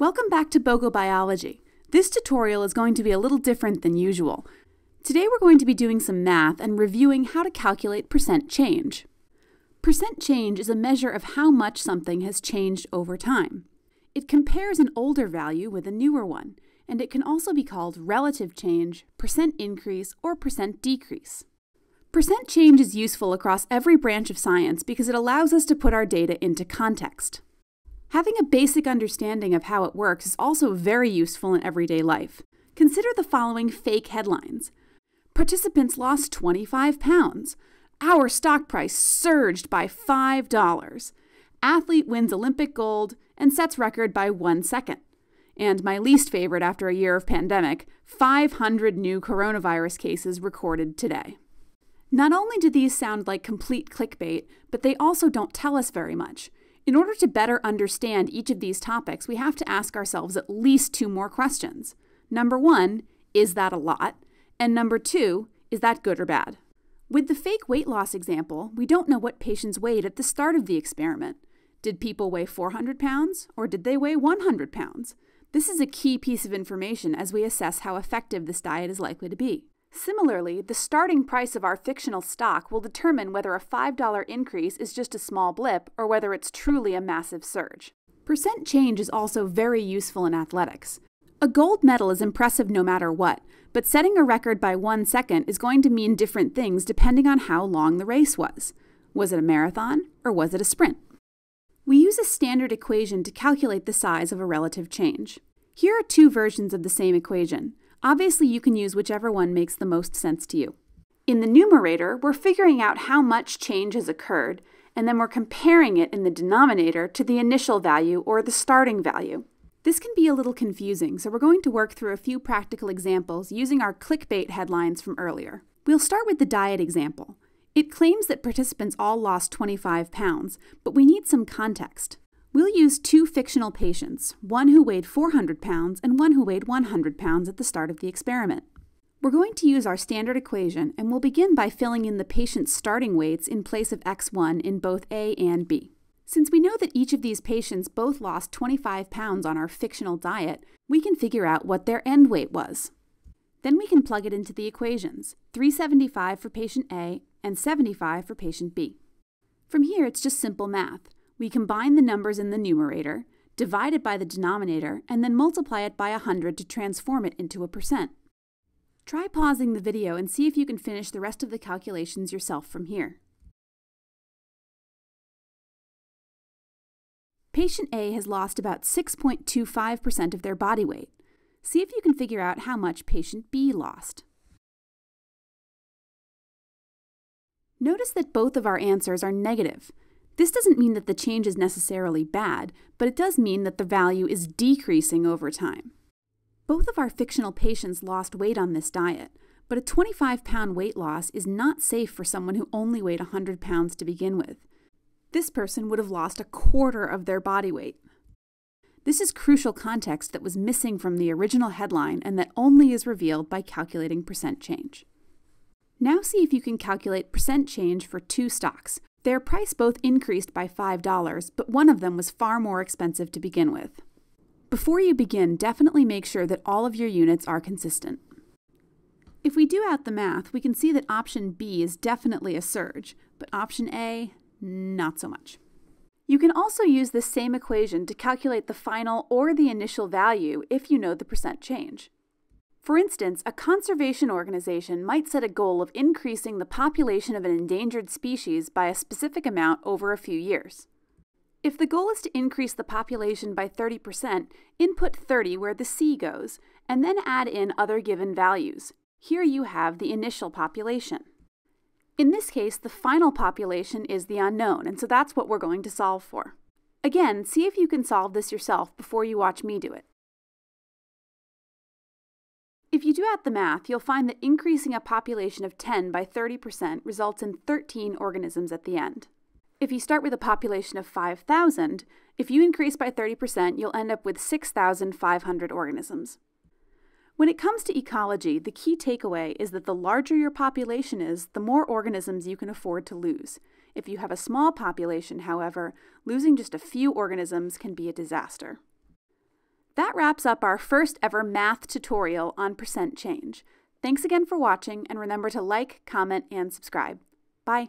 Welcome back to BOGObiology. This tutorial is going to be a little different than usual. Today we're going to be doing some math and reviewing how to calculate percent change. Percent change is a measure of how much something has changed over time. It compares an older value with a newer one, and it can also be called relative change, percent increase, or percent decrease. Percent change is useful across every branch of science because it allows us to put our data into context. Having a basic understanding of how it works is also very useful in everyday life. Consider the following fake headlines Participants lost 25 pounds. Our stock price surged by $5. Athlete wins Olympic gold and sets record by one second. And my least favorite after a year of pandemic 500 new coronavirus cases recorded today. Not only do these sound like complete clickbait, but they also don't tell us very much. In order to better understand each of these topics, we have to ask ourselves at least two more questions. Number one, is that a lot? And number two, is that good or bad? With the fake weight loss example, we don't know what patients weighed at the start of the experiment. Did people weigh 400 pounds or did they weigh 100 pounds? This is a key piece of information as we assess how effective this diet is likely to be. Similarly, the starting price of our fictional stock will determine whether a $5 increase is just a small blip or whether it's truly a massive surge. Percent change is also very useful in athletics. A gold medal is impressive no matter what, but setting a record by one second is going to mean different things depending on how long the race was. Was it a marathon or was it a sprint? We use a standard equation to calculate the size of a relative change. Here are two versions of the same equation. Obviously, you can use whichever one makes the most sense to you. In the numerator, we're figuring out how much change has occurred, and then we're comparing it in the denominator to the initial value or the starting value. This can be a little confusing, so we're going to work through a few practical examples using our clickbait headlines from earlier. We'll start with the diet example. It claims that participants all lost 25 pounds, but we need some context. We'll use two fictional patients, one who weighed 400 pounds and one who weighed 100 pounds at the start of the experiment. We're going to use our standard equation and we'll begin by filling in the patient's starting weights in place of x1 in both A and B. Since we know that each of these patients both lost 25 pounds on our fictional diet, we can figure out what their end weight was. Then we can plug it into the equations 375 for patient A and 75 for patient B. From here, it's just simple math. We combine the numbers in the numerator, divide it by the denominator, and then multiply it by 100 to transform it into a percent. Try pausing the video and see if you can finish the rest of the calculations yourself from here. Patient A has lost about 6.25% of their body weight. See if you can figure out how much patient B lost. Notice that both of our answers are negative. This doesn't mean that the change is necessarily bad, but it does mean that the value is decreasing over time. Both of our fictional patients lost weight on this diet, but a 25 pound weight loss is not safe for someone who only weighed 100 pounds to begin with. This person would have lost a quarter of their body weight. This is crucial context that was missing from the original headline and that only is revealed by calculating percent change. Now see if you can calculate percent change for two stocks, their price both increased by $5, but one of them was far more expensive to begin with. Before you begin, definitely make sure that all of your units are consistent. If we do out the math, we can see that option B is definitely a surge, but option A, not so much. You can also use this same equation to calculate the final or the initial value if you know the percent change. For instance, a conservation organization might set a goal of increasing the population of an endangered species by a specific amount over a few years. If the goal is to increase the population by 30%, input 30 where the C goes, and then add in other given values. Here you have the initial population. In this case, the final population is the unknown, and so that's what we're going to solve for. Again, see if you can solve this yourself before you watch me do it. If you do out the math, you'll find that increasing a population of 10 by 30% results in 13 organisms at the end. If you start with a population of 5,000, if you increase by 30%, you'll end up with 6,500 organisms. When it comes to ecology, the key takeaway is that the larger your population is, the more organisms you can afford to lose. If you have a small population, however, losing just a few organisms can be a disaster. That wraps up our first ever math tutorial on percent change. Thanks again for watching and remember to like, comment, and subscribe. Bye.